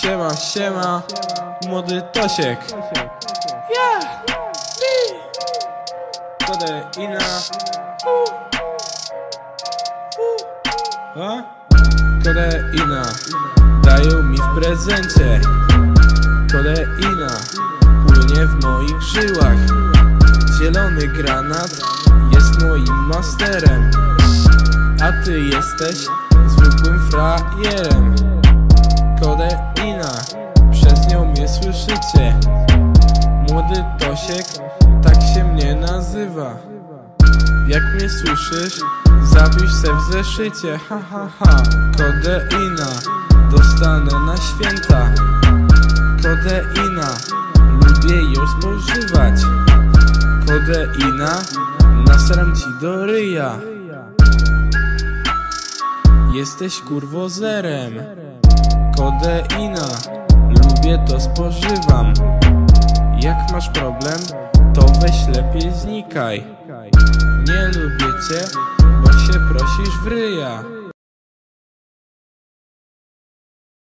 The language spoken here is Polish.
Siema, siema, młody Tosiek. Ja, mi, kodeina. A? Kodeina, dają mi w prezencie. Kodeina, płynie w moich żyłach. Zielony granat jest moim masterem. A ty jesteś zwykłym frajerem. Kodeina, przez nią mnie słyszycie. Młody Tosiek, tak się mnie nazywa. Jak mnie słyszysz, zapisz se w zeszycie. Ha ha ha. Kodeina, dostanę na święta. Kodeina, lubię ją spożywać. Kodeina, nasram ci do ryja. Jesteś kurwozerem Kodeina. Lubię to spożywam. Jak masz problem To weź lepiej znikaj. Nie lubię cię Bo się prosisz w ryja